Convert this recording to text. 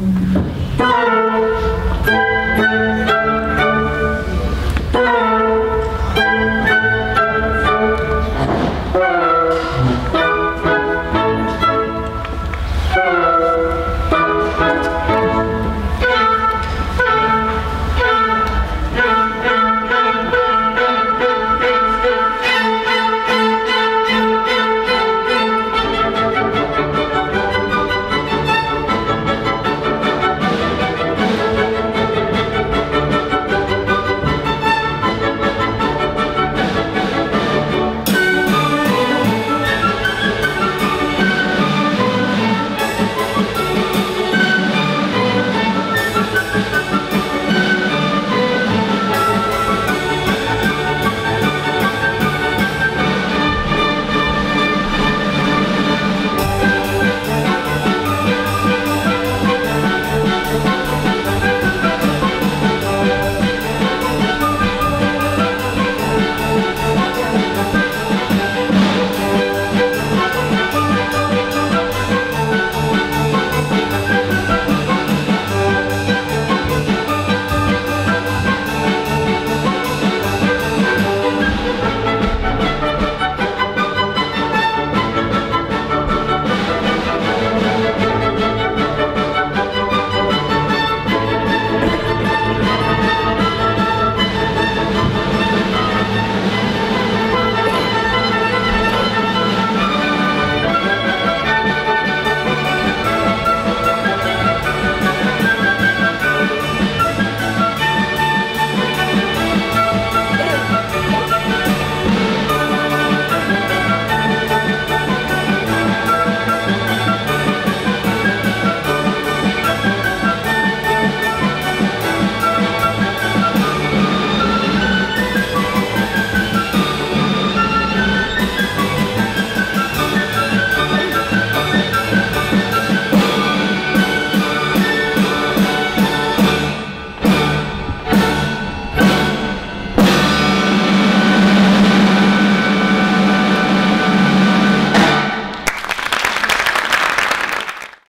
Thank ừ. you.